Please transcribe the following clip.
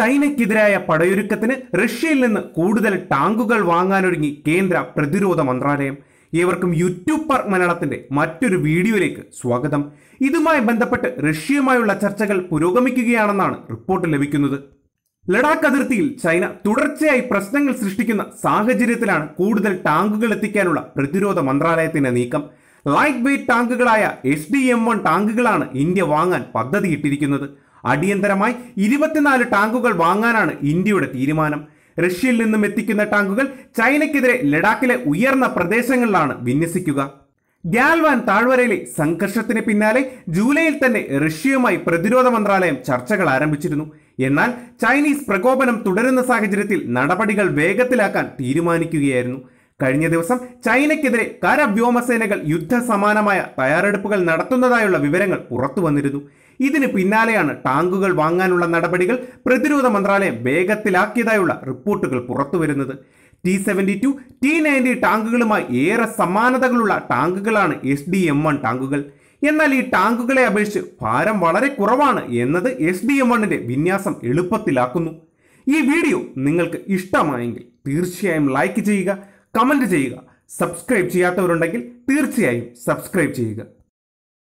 ചൈനയ്ക്കെതിരായ പടയൊരുക്കത്തിന് റഷ്യയിൽ നിന്ന് കൂടുതൽ ടാങ്കുകൾ വാങ്ങാനൊരുങ്ങി കേന്ദ്ര പ്രതിരോധ മന്ത്രാലയം. ഏവർക്കും യൂട്യൂബ് പാർക്ക് മലയാളത്തിന്റെ മറ്റൊരു വീഡിയോയിലേക്ക് സ്വാഗതം. ഇതുമായി ബന്ധപ്പെട്ട് റഷ്യയുമായുള്ള ചർച്ചകൾ പുരോഗമിക്കുകയാണെന്നാണ് റിപ്പോർട്ട് ലഭിക്കുന്നത്. ലഡാക്ക് അതിർത്തിയിൽ ചൈന തുടർച്ചയായി പ്രശ്നങ്ങൾ സൃഷ്ടിക്കുന്ന സാഹചര്യത്തിലാണ് കൂടുതൽ ടാങ്കുകൾ എത്തിക്കാനുള്ള പ്രതിരോധ മന്ത്രാലയത്തിന്റെ നീക്കം. ലൈറ്റ് വെയ്റ്റ് ടാങ്കുകളായ എസ് ഡി എം വൺ ടാങ്കുകളാണ് ഇന്ത്യ വാങ്ങാൻ പദ്ധതിയിട്ടിരിക്കുന്നത്. അടിയന്തരമായി ഇരുപത്തിനാല് ടാങ്കുകൾ വാങ്ങാനാണ് ഇന്ത്യയുടെ തീരുമാനം. റഷ്യയിൽ നിന്നും എത്തിക്കുന്ന ടാങ്കുകൾ ചൈനയ്ക്കെതിരെ ലഡാക്കിലെ ഉയർന്ന പ്രദേശങ്ങളിലാണ് വിന്യസിക്കുക. ഗാൽവാൻ താഴ്വരയിലെ സംഘർഷത്തിന് പിന്നാലെ ജൂലൈയിൽ തന്നെ റഷ്യയുമായി പ്രതിരോധ മന്ത്രാലയം ചർച്ചകൾ ആരംഭിച്ചിരുന്നു. എന്നാൽ ചൈനീസ് പ്രകോപനം തുടരുന്ന സാഹചര്യത്തിൽ നടപടികൾ വേഗത്തിലാക്കാൻ തീരുമാനിക്കുകയായിരുന്നു. കഴിഞ്ഞ ദിവസം ചൈനയ്ക്കെതിരെ കരവ്യോമസേനകൾ യുദ്ധസമാനമായ തയ്യാറെടുപ്പുകൾ നടത്തുന്നതായുള്ള വിവരങ്ങൾ പുറത്തു വന്നിരുന്നു. ഇതിന് പിന്നാലെയാണ് ടാങ്കുകൾ വാങ്ങാനുള്ള നടപടികൾ പ്രതിരോധ മന്ത്രാലയം വേഗത്തിലാക്കിയതായുള്ള റിപ്പോർട്ടുകൾ പുറത്തുവരുന്നത് T seventy two T ninety ടാങ്കുകളുമായി ഏറെ സമാനതകളുള്ള ടാങ്കുകളാണ് എസ് ഡി എം വൺ ടാങ്കുകൾ. എന്നാൽ ഈ ടാങ്കുകളെ അപേക്ഷിച്ച് ഭാരം വളരെ കുറവാണ് എന്നത് എസ് ഡി എം വണ്ണിന്റെ വിന്യാസം എളുപ്പത്തിലാക്കുന്നു. ഈ വീഡിയോ നിങ്ങൾക്ക് ഇഷ്ടമായെങ്കിൽ തീർച്ചയായും ലൈക്ക് ചെയ്യുക കമന്റ് ചെയ്യുക. സബ്സ്ക്രൈബ് ചെയ്യാത്തവരുണ്ടെങ്കിൽ തീർച്ചയായും സബ്സ്ക്രൈബ് ചെയ്യുക.